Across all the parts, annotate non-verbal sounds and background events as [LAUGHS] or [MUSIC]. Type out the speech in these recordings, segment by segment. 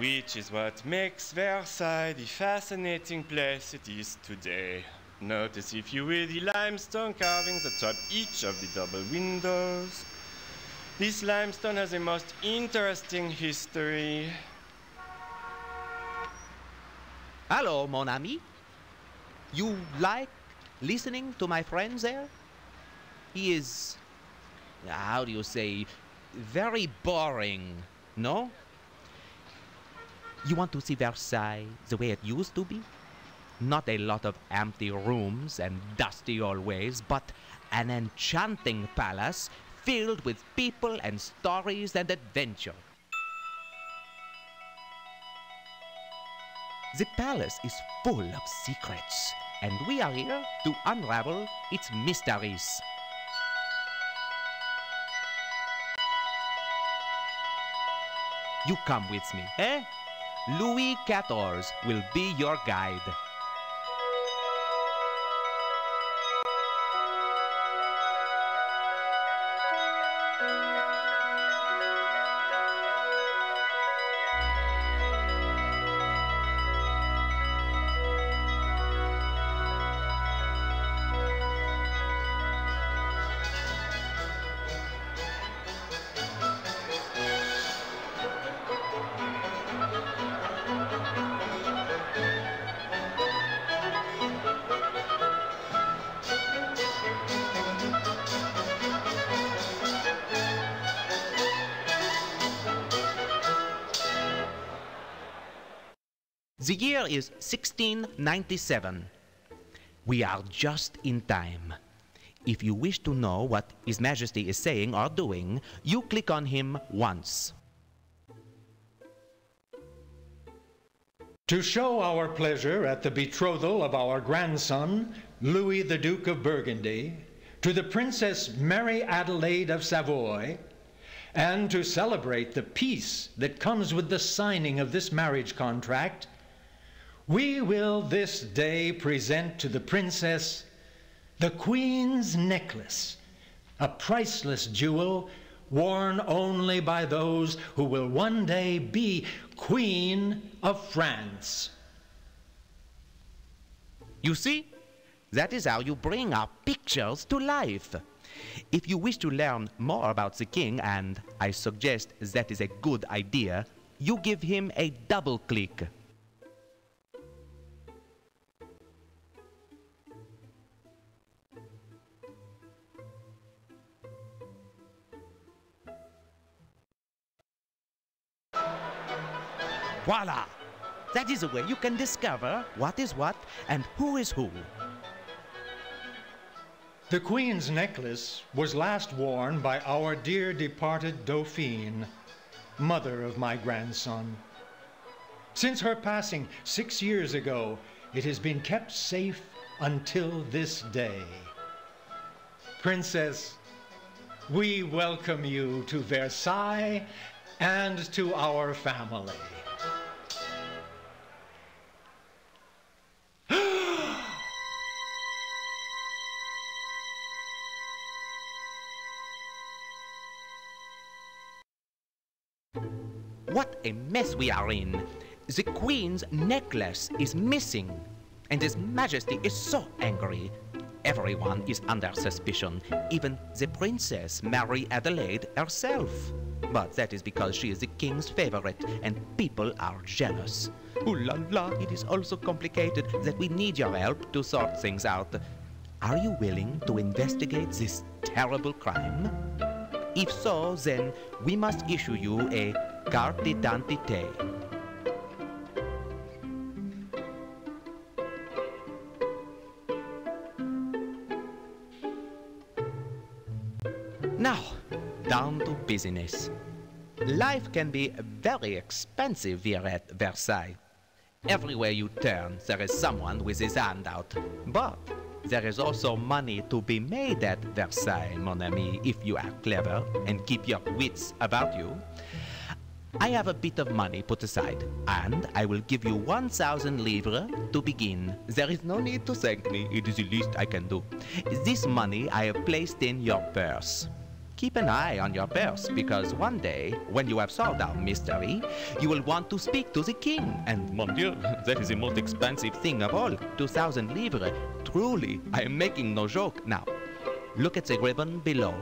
Which is what makes Versailles the fascinating place it is today. Notice, if you will, the limestone carvings atop each of the double windows. This limestone has a most interesting history. Hello, mon ami. You like listening to my friend there? He is, how do you say, very boring, no? You want to see Versailles the way it used to be? Not a lot of empty rooms and dusty old ways, but an enchanting palace filled with people and stories and adventure. The palace is full of secrets, and we are here to unravel its mysteries. You come with me, eh? Louis XIV will be your guide. The year is 1697. We are just in time. If you wish to know what His Majesty is saying or doing, you click on him once. To show our pleasure at the betrothal of our grandson, Louis the Duke of Burgundy, to the Princess Mary Adelaide of Savoy, and to celebrate the peace that comes with the signing of this marriage contract, we will this day present to the princess the Queen's necklace, a priceless jewel worn only by those who will one day be Queen of France. You see? That is how you bring our pictures to life. If you wish to learn more about the king, and I suggest that is a good idea, you give him a double click. Voila! That is a way you can discover what is what and who is who. The Queen's necklace was last worn by our dear departed Dauphine, mother of my grandson. Since her passing six years ago, it has been kept safe until this day. Princess, we welcome you to Versailles and to our family. What a mess we are in! The Queen's necklace is missing, and His Majesty is so angry. Everyone is under suspicion, even the Princess Mary Adelaide herself. But that is because she is the King's favorite, and people are jealous. Ooh la la, it is also complicated that we need your help to sort things out. Are you willing to investigate this terrible crime? If so, then we must issue you a carte d'identité. Now, down to business. Life can be very expensive here at Versailles. Everywhere you turn, there is someone with his hand out. But there is also money to be made at Versailles, mon ami, if you are clever and keep your wits about you. I have a bit of money put aside, and I will give you 1,000 livres to begin. There is no need to thank me, it is the least I can do. This money I have placed in your purse. Keep an eye on your purse because one day, when you have solved our mystery, you will want to speak to the king. And mon Dieu, [LAUGHS] that is the most expensive thing of all 2,000 livres. Truly, I am making no joke. Now, look at the ribbon below.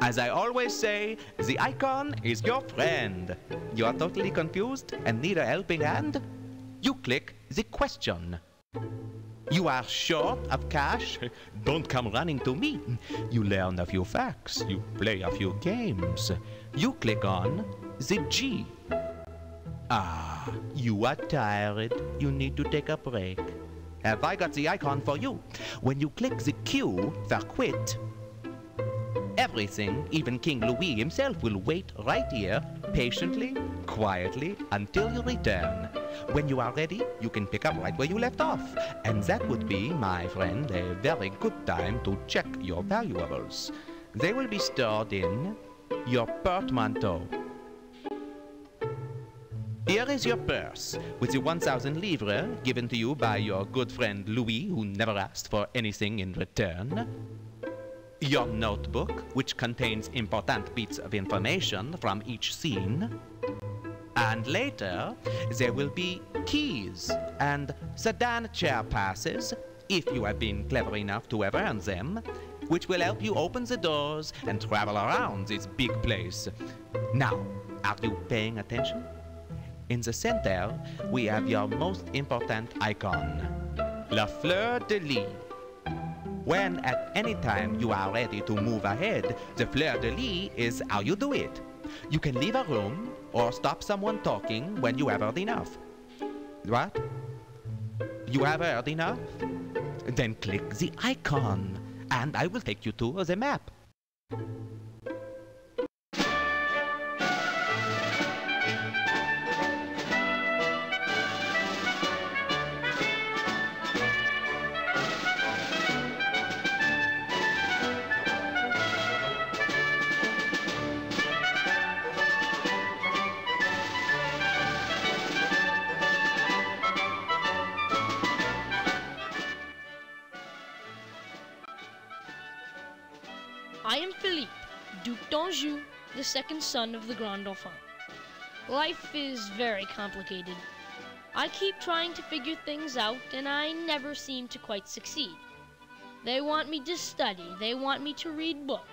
As I always say, the icon is your friend. You are totally confused and need a helping hand? You click the question. You are short of cash? [LAUGHS] Don't come running to me. You learn a few facts. You play a few games. You click on the G. Ah, you are tired. You need to take a break. Have I got the icon for you? When you click the Q for quit, everything, even King Louis himself, will wait right here, patiently, quietly, until you return. When you are ready, you can pick up right where you left off. And that would be, my friend, a very good time to check your valuables. They will be stored in your portmanteau. Here is your purse, with the 1,000 livres given to you by your good friend Louis, who never asked for anything in return. Your notebook, which contains important bits of information from each scene. And later, there will be keys and sedan chair passes, if you have been clever enough to have earned them, which will help you open the doors and travel around this big place. Now, are you paying attention? In the center, we have your most important icon, La Fleur de Lis. When at any time you are ready to move ahead, the Fleur de Lis is how you do it. You can leave a room or stop someone talking when you have heard enough. What? You have heard enough? Then click the icon, and I will take you to the map. Duc the second son of the Grand Dauphin. Life is very complicated. I keep trying to figure things out, and I never seem to quite succeed. They want me to study, they want me to read books,